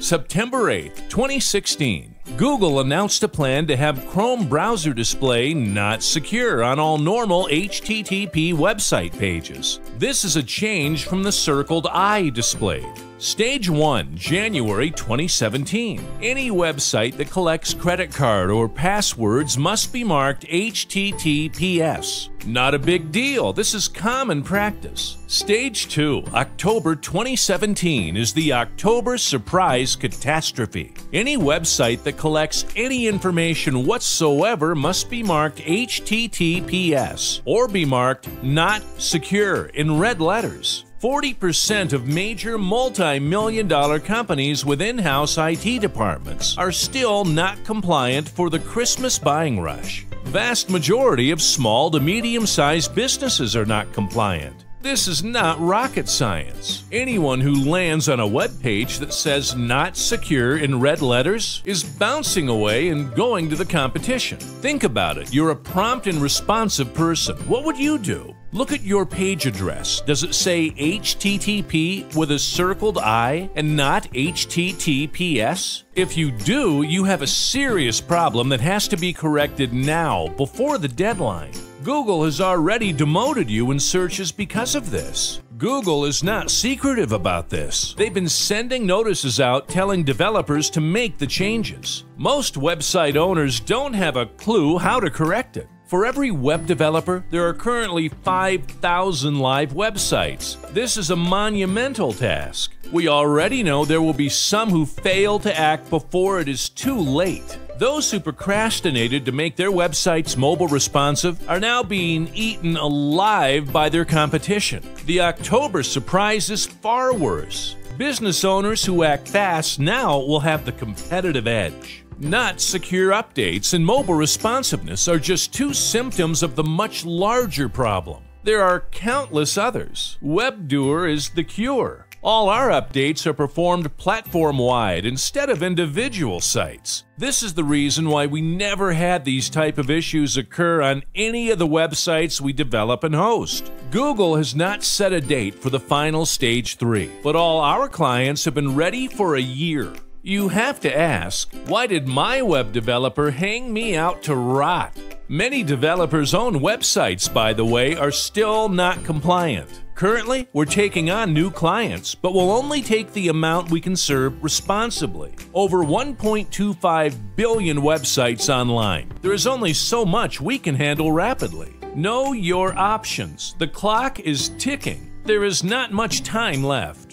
September 8, 2016. Google announced a plan to have Chrome browser display not secure on all normal HTTP website pages. This is a change from the circled I displayed. Stage 1, January 2017. Any website that collects credit card or passwords must be marked HTTPS. Not a big deal, this is common practice. Stage 2, October 2017, is the October Surprise Catastrophe. Any website that collects any information whatsoever must be marked HTTPS or be marked Not Secure in red letters. 40% of major multi million dollar companies with in house IT departments are still not compliant for the Christmas buying rush. Vast majority of small to medium sized businesses are not compliant. This is not rocket science. Anyone who lands on a web page that says not secure in red letters is bouncing away and going to the competition. Think about it. You're a prompt and responsive person. What would you do? Look at your page address. Does it say HTTP with a circled I and not HTTPS? If you do, you have a serious problem that has to be corrected now, before the deadline. Google has already demoted you in searches because of this. Google is not secretive about this. They've been sending notices out telling developers to make the changes. Most website owners don't have a clue how to correct it. For every web developer, there are currently 5,000 live websites. This is a monumental task. We already know there will be some who fail to act before it is too late. Those who procrastinated to make their websites mobile responsive are now being eaten alive by their competition. The October surprise is far worse. Business owners who act fast now will have the competitive edge. Not secure updates and mobile responsiveness are just two symptoms of the much larger problem. There are countless others. Web Duer is the cure. All our updates are performed platform wide instead of individual sites. This is the reason why we never had these type of issues occur on any of the websites we develop and host. Google has not set a date for the final stage 3, but all our clients have been ready for a year. You have to ask, why did my web developer hang me out to rot? Many developers' own websites, by the way, are still not compliant. Currently, we're taking on new clients, but we'll only take the amount we can serve responsibly. Over 1.25 billion websites online. There is only so much we can handle rapidly. Know your options. The clock is ticking. There is not much time left.